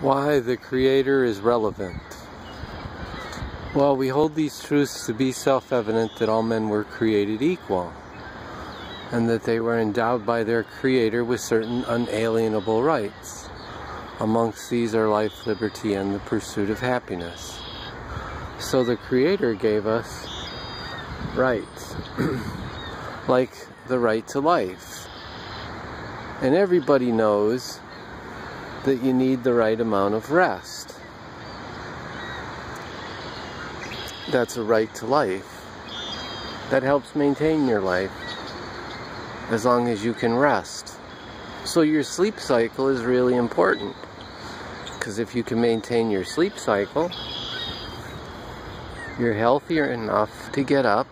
Why the Creator is relevant. Well, we hold these truths to be self evident that all men were created equal, and that they were endowed by their Creator with certain unalienable rights. Amongst these are life, liberty, and the pursuit of happiness. So the Creator gave us rights, like the right to life. And everybody knows that you need the right amount of rest. That's a right to life. That helps maintain your life as long as you can rest. So your sleep cycle is really important because if you can maintain your sleep cycle, you're healthier enough to get up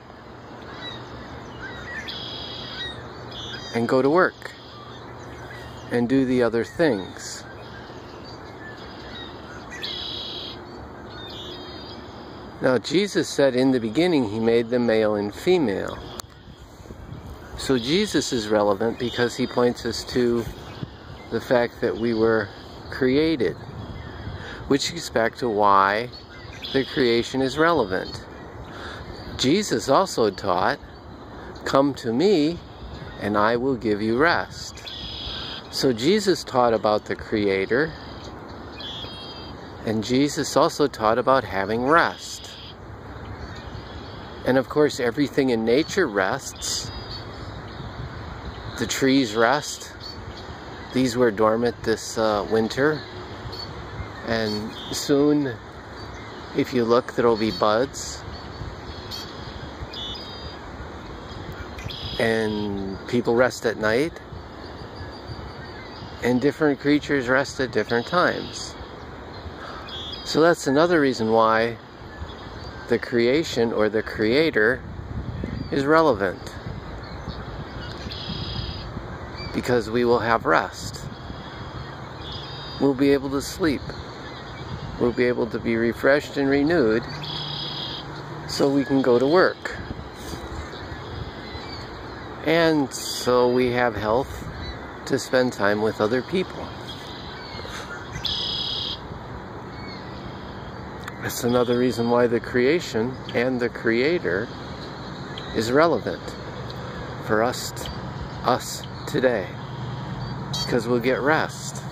and go to work and do the other things. Now, Jesus said in the beginning he made them male and female. So, Jesus is relevant because he points us to the fact that we were created, which gets back to why the creation is relevant. Jesus also taught, Come to me, and I will give you rest. So, Jesus taught about the Creator, and Jesus also taught about having rest. And of course, everything in nature rests. The trees rest. These were dormant this uh, winter. And soon, if you look, there'll be buds. And people rest at night. And different creatures rest at different times. So that's another reason why the creation or the creator is relevant because we will have rest. We'll be able to sleep. We'll be able to be refreshed and renewed so we can go to work. And so we have health to spend time with other people. That's another reason why the creation and the creator is relevant for us us today because we'll get rest.